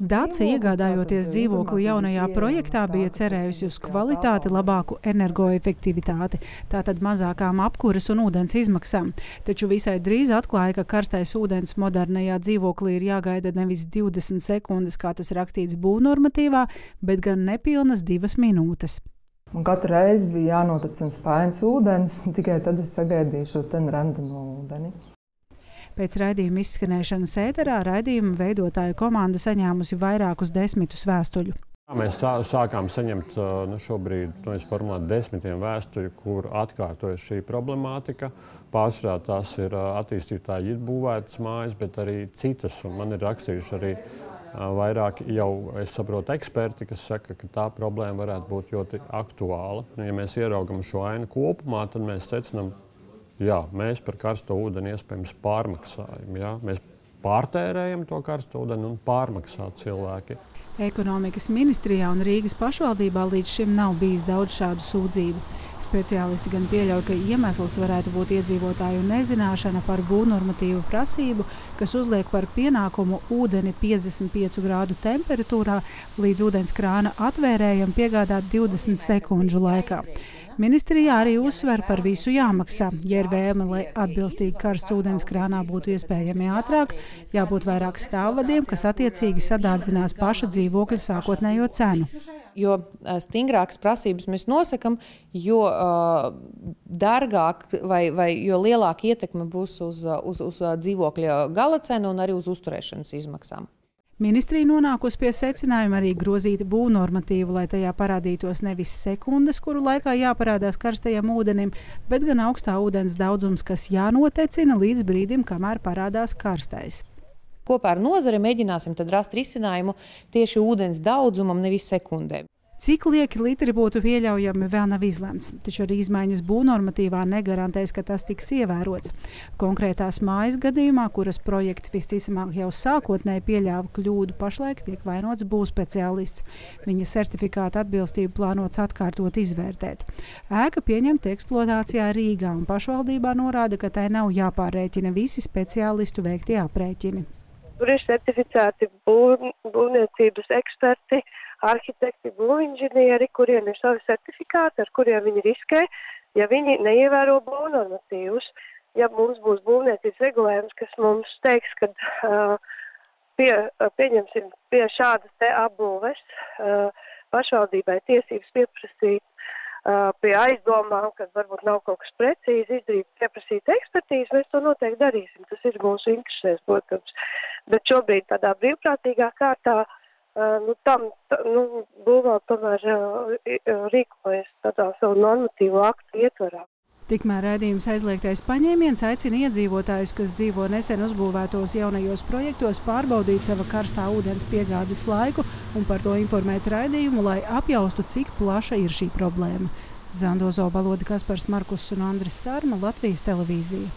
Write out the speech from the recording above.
Dāca iegādājoties dzīvokli jaunajā projektā bija cerējusi uz kvalitāti, labāku energoefektivitāti, tātad mazākām apkuras un ūdens izmaksām. Taču visai drīz atklāja, ka karstais ūdens modernajā dzīvoklī ir jāgaida nevis 20 sekundes, kā tas rakstīts būvnormatīvā, bet gan nepilnas divas minūtes. Man katru reizi bija jānoticina spēļas ūdens, un tikai tad es sagaidīju šo remdeno ūdeni. Pēc raidījuma izskanēšanas ēterā raidījuma veidotāju komanda saņēmusi vairākus desmitus vēstuļu. Mēs sākām saņemt nu, šobrīd nu, formulēt desmitiem vēstuļu, kur atkārtojas šī problemātika. Pārsvarā tās ir attīstītāji būvētas mājas, bet arī citas. Un man ir rakstījuši arī vairāk jau, es saprotu, eksperti, kas saka, ka tā problēma varētu būt ļoti aktuāla. Ja mēs ieraugam šo ainu kopumā, tad mēs secinām, Jā, mēs par karsto ūdeni iespējams pārmaksājam. Jā. Mēs pārtērējam to karsto ūdeni un pārmaksā cilvēki. Ekonomikas ministrijā un Rīgas pašvaldībā līdz šim nav bijis daudz šādu sūdzību. Speciālisti gan pieļauj, ka iemesls varētu būt iedzīvotāju nezināšana par būvnormatīvu prasību, kas uzliek par pienākumu ūdeni 55 grādu temperatūrā līdz ūdens krāna atvērējam piegādāt 20 sekundžu laikā. Ministrijā arī uzsver par visu jāmaksā. Ja ir vēlme, lai atbilstīgi karsts ūdens krānā būtu iespējami ātrāk, jābūt vairāk stāvvadiem, kas attiecīgi sadārdzinās paša dzīvokļa sākotnējo cenu. Jo stingrākas prasības mēs nosakām, jo uh, dārgāk vai, vai jo lielāka ietekme būs uz, uz, uz dzīvokļa gala cenu un arī uz uzturēšanas izmaksām. Ministrija nonākusi pie secinājuma arī grozīt būvnormatīvu, lai tajā parādītos nevis sekundes, kuru laikā jāparādās karstajam ūdenim, bet gan augstā ūdens daudzums, kas jānotecina līdz brīdim, kamēr parādās karstais. Kopā ar nozari mēģināsim rast risinājumu tieši ūdens daudzumam, nevis sekundēm. Cik lieki litri būtu pieļaujami, vēl nav izlemts, taču arī izmaiņas būvnormatīvā negarantēs, ka tas tiks ievērots. Konkrētās mājas gadījumā, kuras projekts visticamāk jau sākotnēji pieļāva kļūdu, pašlaik tiek vainots būvspeciālists. Viņa certifikāta atbilstību plānots atkārtot izvērtēt. Ēka pieņemta eksploatācijā Rīgā un pašvaldībā norāda, ka tai nav jāpārrēķina visi speciālistu veiktie aprēķini. Tur ir certificēti būv, būvniecības eksperti arhitekti, būvinženieri, kuriem ir savi certifikāti, ar kuriem viņi riskē, ja viņi neievēro būvnormatīvus. Ja mums būs būvniecības regulējums, kas mums teiks, ka uh, pie, uh, pieņemsim pie šādas te apbūves uh, pašvaldībai tiesības pieprasīt uh, pie aizdomām, ka varbūt nav kaut kas precīzi izdarīt, pieprasīt ekspertīzi, mēs to noteikti darīsim. Tas ir mūsu interesēs, protams. Bet šobrīd tādā brīvprātīgā kārtā uh, nu, tam nu, būvā tomēr rīkojas tādā savu normatīvu aktu ietvarā. Tikmēr redzējums aizliegtais paņēmiens aicina iedzīvotājus, kas dzīvo nesen uzbūvētos jaunajos projektos, pārbaudīt sava karstā ūdens piegādes laiku un par to informēt raidījumu, lai apjaustu, cik plaša ir šī problēma. Zandozo Balodi Kaspars Markus un Andris Sārma Latvijas televīzija.